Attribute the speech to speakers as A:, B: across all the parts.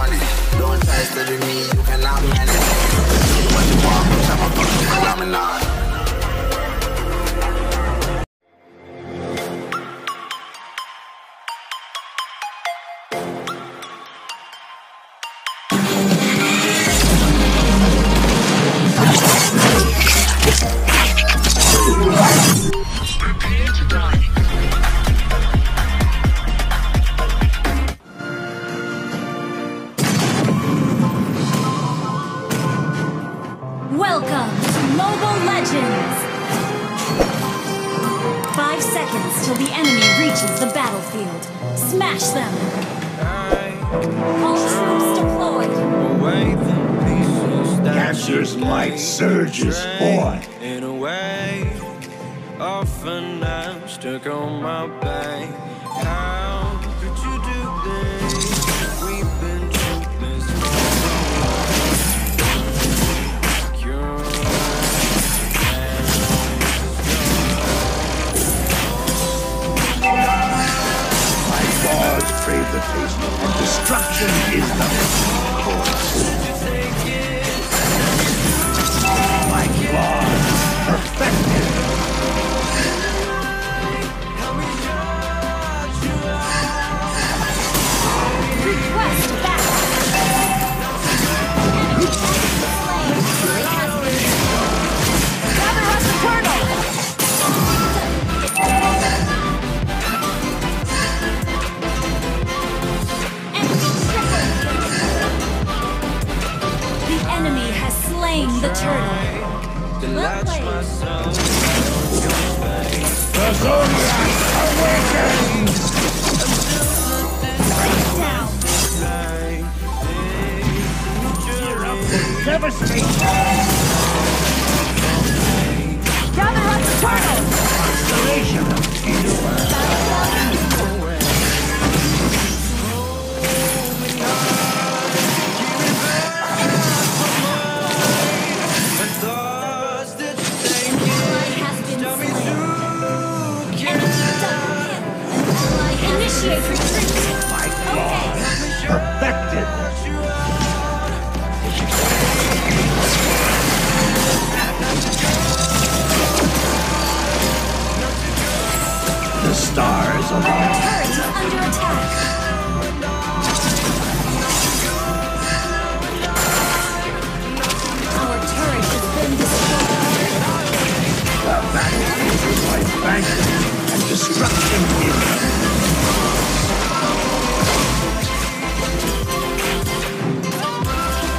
A: funny. Don't try to me, you cannot manage. What you want, I'm a fucking phenomenon.
B: five seconds till the enemy reaches the battlefield. Smash them! All troops deployed!
C: Captures light surges on!
D: In a way, often I stuck on my back.
C: and destruction.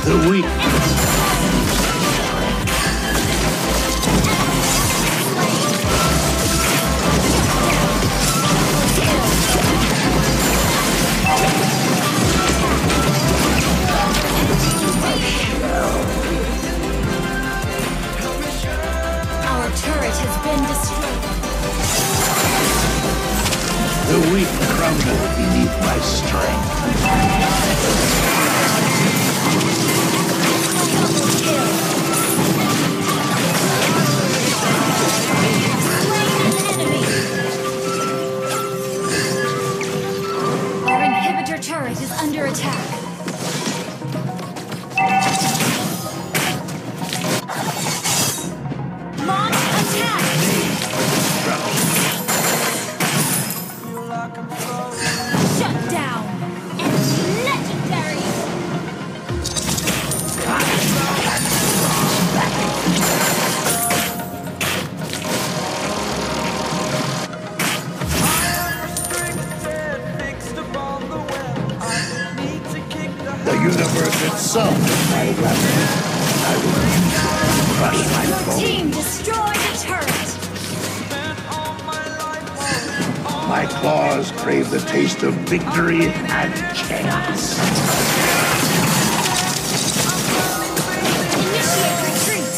C: The weak itself is my weapon. I will use it to crush my foe.
B: team destroyed a turret.
C: My claws crave the taste of victory and chaos.
B: Initiate retreat.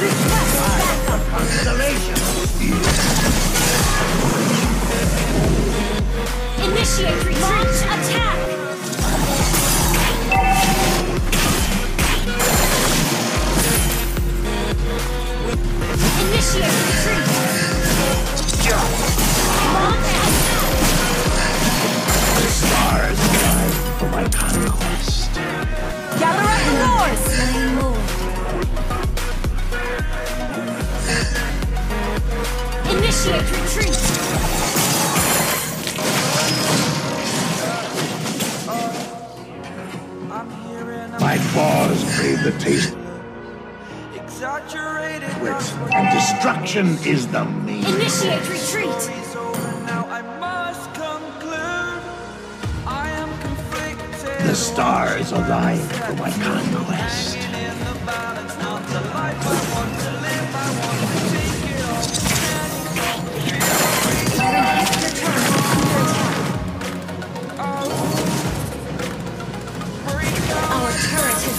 B: Request backup.
C: Constellation.
B: Initiate retreat. Launch attack. Initiate retreat.
C: My claws crave the taste
D: Exaggerated
C: of and destruction is the mean.
B: Initiate retreat.
D: is over now. I must conclude. I am conflicted.
C: The stars align for my conquest.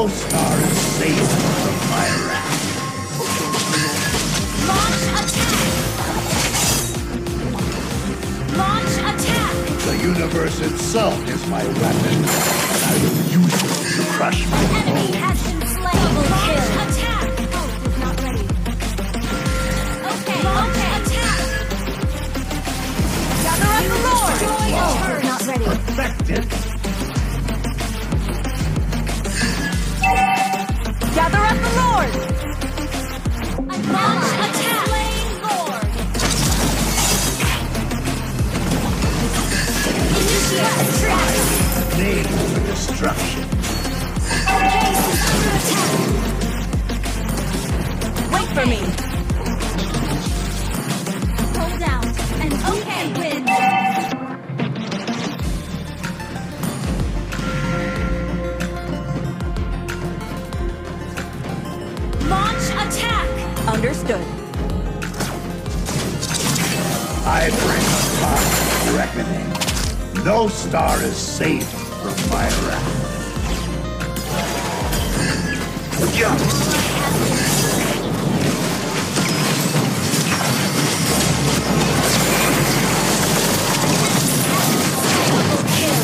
C: No star is safe from my wrath.
B: Launch attack. Launch attack.
C: The universe itself is my weapon, for destruction.
B: Is under attack. Wait for me. Hold out and okay Understood.
C: I bring upon reckoning. No star is safe from my wrath.
B: Double kill. Kill.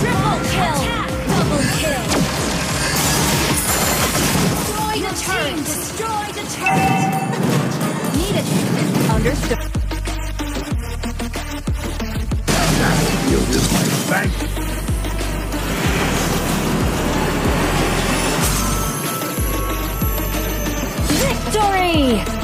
B: Triple kill. Destroy the turret! Needed. Understood.
C: You'll just like bank. Victory!